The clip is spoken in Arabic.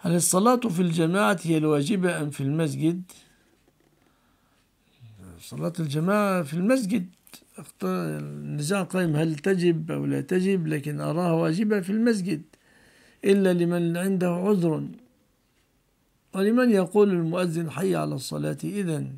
هل الصلاة في الجماعة هي الواجبة أم في المسجد؟ صلاة الجماعة في المسجد. النزاع قائم هل تجب أو لا تجب؟ لكن أراها واجبة في المسجد إلا لمن عنده عذر. ولمن يقول المؤذن حي على الصلاة إذن؟